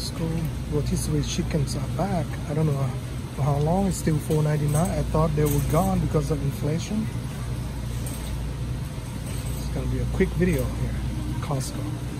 Costco rotisserie chickens are back. I don't know how long. It's still $4.99. I thought they were gone because of inflation. It's gonna be a quick video here. Costco.